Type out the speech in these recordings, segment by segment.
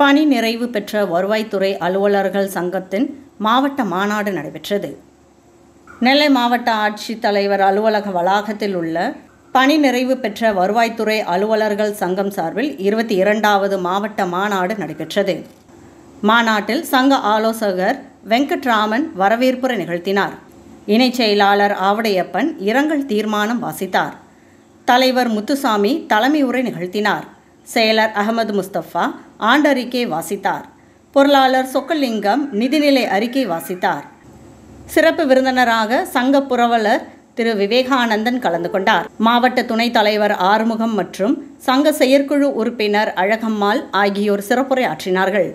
பணி நிறைவு பெற்ற வருவாய்த்துறை அலுவலர்கள் சங்கத்தின் மாவட்ட மாநாடு நடைபெற்றது. நெல்லை மாவட்ட ஆட்சித்தலைவர் அலுவலக வளாகத்தில் உள்ள பணி நிறைவு பெற்ற வருவாய்த்துறை அலுவலர்கள் சங்கம் சார்பில் இருபத்தி இரண்டாவது மாவட்ட மாநாடு நடைபெற்றது. மாநாட்டில் சங்க ஆலோசகர் வெங்கட்ராமன் வரவேற்புரை நிகழ்த்தினார். இணைச் செயலாளர் ஆவடையப்பன் இரங்கல் தீர்மானம் வாசித்தார். தலைவர் முத்துசாமி தலைமை உரை நிகழ்த்தினார். செயலர் அகமது முஸ்தபா ஆண்டறிக்கை வாசித்தார். பொருளாளர் சொக்கலிங்கம் நிதிநிலை அறிக்கை வாசித்தார். சிறப்பு விருந்தினராக சங்க புரவலர் திரு விவேகானந்தன் கலந்து கொண்டார். மாவட்ட துணைத் தலைவர் ஆறுமுகம் மற்றும் சங்க செயற்குழு உறுப்பினர் அழகம்மாள் ஆகியோர் சிறப்புரை ஆற்றினார்கள்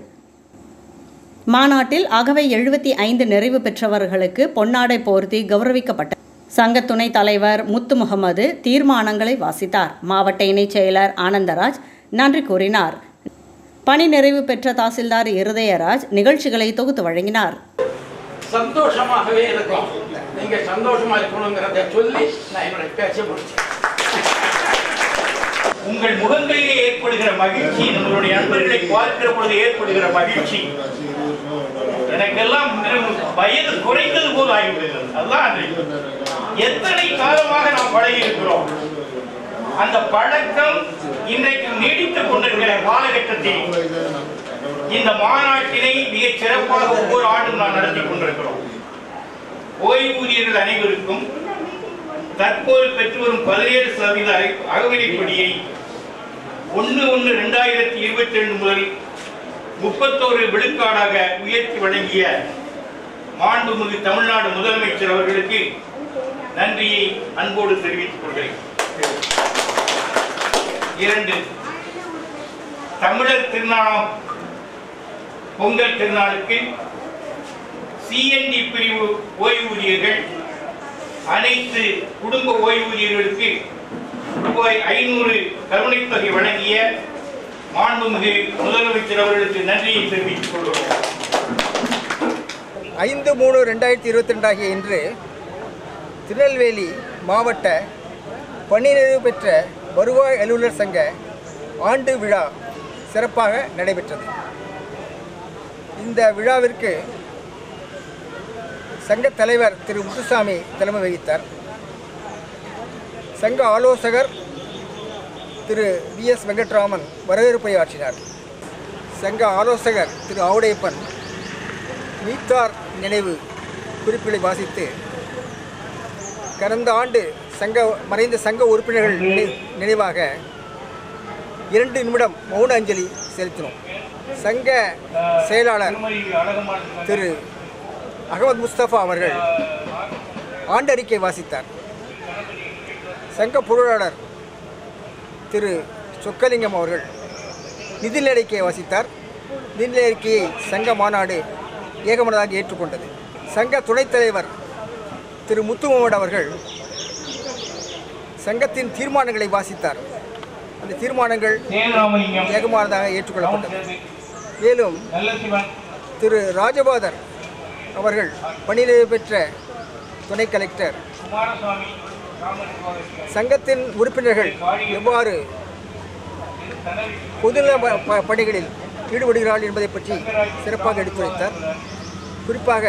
மாநாட்டில் அகவை எழுபத்தி ஐந்து நிறைவு பெற்றவர்களுக்கு பொன்னாடை போர்த்தி கௌரவிக்கப்பட்ட சங்க துணைத் தலைவர் முத்து முகமது தீர்மானங்களை வாசித்தார். மாவட்ட இணைச் செயலர் ஆனந்தராஜ் நன்றி கூறினார். பணி நிறைவு பெற்ற தாசில்தார் இருதயராஜ் நிகழ்ச்சிகளை தொகுத்து வழங்கினார். சந்தோஷமாகவே இருக்கும். நீங்க சந்தோஷமா இருக்கணுங்கிறத சொல்லி நான் என்னுடைய பேச்சை முடிச்சேன். உங்கள் முகங்களிலே ஏற்படுகிற மகிழ்ச்சி நம்மளுடைய நண்பர்களை பார்க்கிற பொழுது ஏற்படுகிற மகிழ்ச்சி. எனக்கெல்லாம் வயது குறைந்தது போல் ஆகிவிடுகிறது அதுதான் எத்தனை காலமாக நாம் பழகி இருக்கிறோம் அந்த பழக்கம் இன்றைக்கு நீடித்துக் கொண்டிருக்கிற காலகட்டத்தில் இந்த மாநாட்டினை மிகச் சிறப்பாக ஒவ்வொரு ஆண்டும் நாம் நடத்தி கொண்டிருக்கிறோம். ஓய்வூதியர்கள் அனைவருக்கும் தற்போது பெற்று வரும் பதினேழு சதவீத அகவிலைப்படியை ஒன்று ஒன்று ரெண்டாயிரத்தி இருபத்தி ரெண்டு முதல் முப்பத்தோரு விழுக்காடாக உயர்த்தி வழங்கிய மாண்புமிகு தமிழ்நாடு முதலமைச்சர் அவர்களுக்கு நன்றியை அன்போடு தெரிவித்துக் கொள்கிறேன். இரண்டு தமிழர் திருநாளாம் பொங்கல் திருநாளுக்கு சிஎன்டி பிரிவு ஓய்வூதியர்கள் அனைத்து குடும்ப ஓய்வூதியர்களுக்கு ரூபாய் ஐநூறு கருணைத் தொகை வழங்கிய மாண்புமிகு முதலமைச்சர் அவர்களுக்கு நன்றியை தெரிவித்துக் கொள்கிறோம். ஐந்து மூணு ரெண்டாயிரத்தி இருபத்தி ரெண்டாகிய இன்று திருநெல்வேலி மாவட்ட பணி நிறைவு பெற்ற வருவாய் அலுவலர் சங்க ஆண்டு விழா சிறப்பாக நடைபெற்றது. இந்த விழாவிற்கு சங்க தலைவர் திரு முத்துசாமி தலைமை வகித்தார். சங்க ஆலோசகர் திரு வி எஸ் வெங்கட்ராமன் வரவேற்பை ஆற்றினார். சங்க ஆலோசகர் திரு ஆவுடையப்பன் மீத்தார் நினைவு குறிப்புகளை வாசித்து கடந்த ஆண்டு சங்க மறைந்த சங்க உறுப்பினர்கள் நினைவாக இரண்டு நிமிடம் மௌன அஞ்சலி செலுத்தினோம். சங்க செயலாளர் திரு அகமது முஸ்தபா அவர்கள் ஆண்டறிக்கை வாசித்தார். சங்க பொருளாளர் திரு சொக்கலிங்கம் அவர்கள் நிதிநிலை அறிக்கையை வாசித்தார். நிதிநிலை அறிக்கையை சங்க மாநாடு ஏகமனதாக ஏற்றுக்கொண்டது. சங்க துணைத் தலைவர் திரு முத்து முகமது அவர்கள் சங்கத்தின் தீர்மானங்களை வாசித்தார். அந்த தீர்மானங்கள் ஏகமானதாக ஏற்றுக்கொள்ளப்பட்டது. மேலும் திரு ராஜபாதர் அவர்கள் பணிநிலை பெற்ற துணை கலெக்டர். சங்கத்தின் உறுப்பினர்கள் எவ்வாறு பொதுநல ப- பணிகளில் ஈடுபடுகிறார்கள் என்பதை பற்றி சிறப்பாக எடுத்துரைத்தார். குறிப்பாக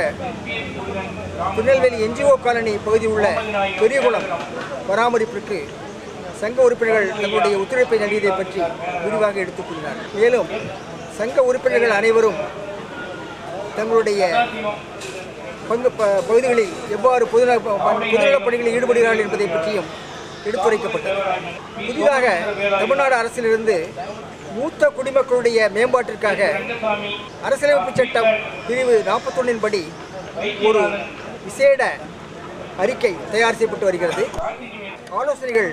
திருநெல்வேலி என்ஜிஓ காலனி பகுதியில் உள்ள பெரியகுளம் பராமரிப்பிற்கு சங்க உறுப்பினர்கள் தங்களுடைய ஒத்துழைப்பை நல்கியதை பற்றி விரிவாக எடுத்துக் கொண்டார் மேலும் சங்க உறுப்பினர்கள் அனைவரும் தங்களுடைய பங்கு ப- பகுதிகளில் எவ்வாறு பொதுநல பணிகளில் ஈடுபடுகிறார்கள் என்பதை பற்றியும் எடுத்துரைக்கப்பட்டது. புதிதாக தமிழ்நாடு அரசிலிருந்து மூத்த குடிமக்களுடைய மேம்பாட்டிற்காக அரசியலமைப்பு சட்டம் பிரிவு நாற்பத்தொன்னின் படி ஒரு விசேட அறிக்கை தயார் செய்யப்பட்டு வருகிறது. ஆலோசனைகள்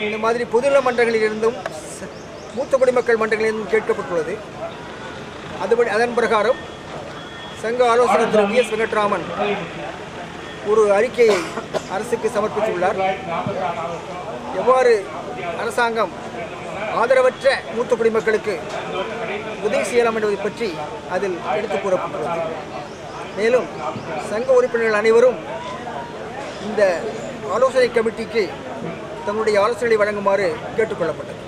இந்த மாதிரி பொதுநல மன்றங்களில் இருந்தும் ச- மூத்த குடிமக்கள் மன்றங்களிலிருந்தும் கேட்கப்பட்டுள்ளது. அதுபடி அதன் பிரகாரம் சங்க ஆலோசகர் திரு வி. எஸ். வெங்கட்ராமன் ஒரு அறிக்கையை அரசுக்கு சமர்ப்பித்துள்ளார். எவ்வாறு அரசாங்கம் ஆதரவற்ற மூத்த குடிமக்களுக்கு உதவி செய்யலாம் என்பதை பற்றி அதில் எடுத்து கூறப்பட்டுள்ளது. மேலும் சங்க உறுப்பினர்கள் அனைவரும் இந்த ஆலோசனை கமிட்டிக்கு தன்னுடைய ஆலோசனைகளை வழங்குமாறு கேட்டுக்கொள்ளப்பட்டது